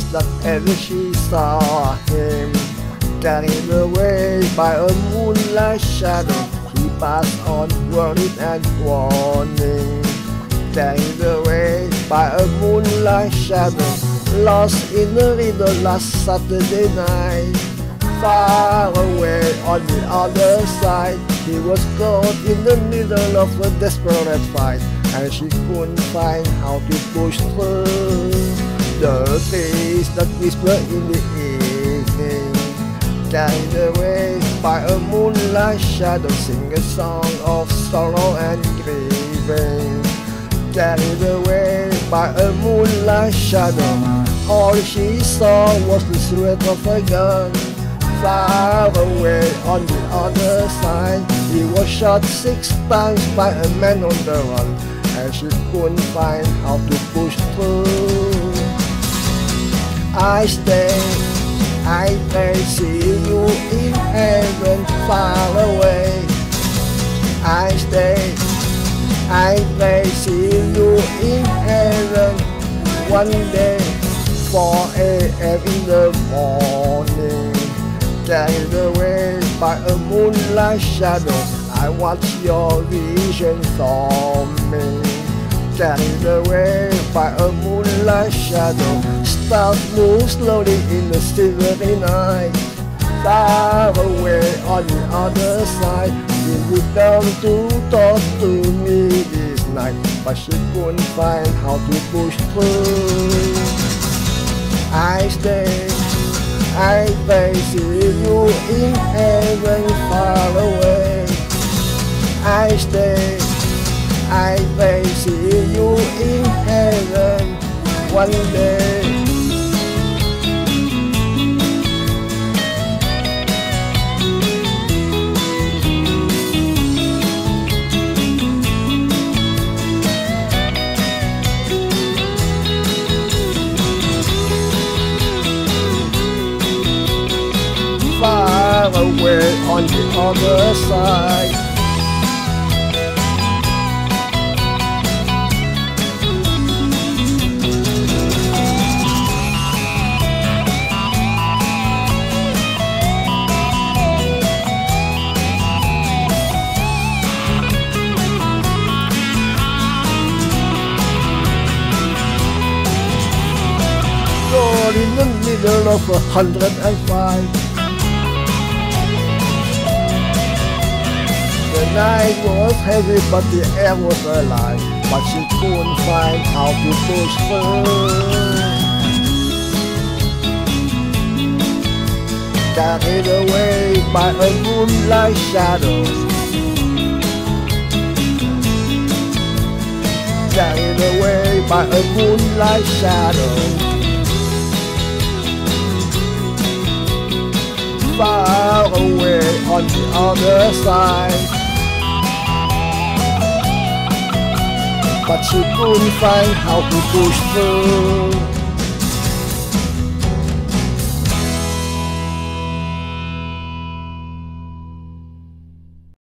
When she saw him carried away by a moonlight shadow, he passed on worried and warning. Carried away by a moonlight shadow, lost in the river last Saturday night. Far away on the other side, he was caught in the middle of a desperate fight, and she couldn't find how to push through. The trees that whisper in the evening, carried away by a moonlight shadow, sing a song of sorrow and grieving. Carried away by a moonlight shadow, all she saw was the silhouette of a gun. Far away on the other side, he was shot six times by a man on the run, and she couldn't find how to push through. I stay, I may see you in heaven far away. I stay, I may see you in heaven one day, 4 a.m. in the morning. Carried away by a moonlight shadow, I watch your vision storming. Carried away by a moonlight shadow, stars move slowly in the silvery night. Far away on the other side, you would come to talk to me this night, but she couldn't find how to push through. I stay, I may see you in heaven far away. I stay, I may see you in one day. Far away on the other side. Middle of a hundred and five. The night was heavy, but the air was alive. But she couldn't find how to push through. Carried away by a moonlight shadow. Carried away by a moonlight shadow. Far away on the other side. But she couldn't find how to push through.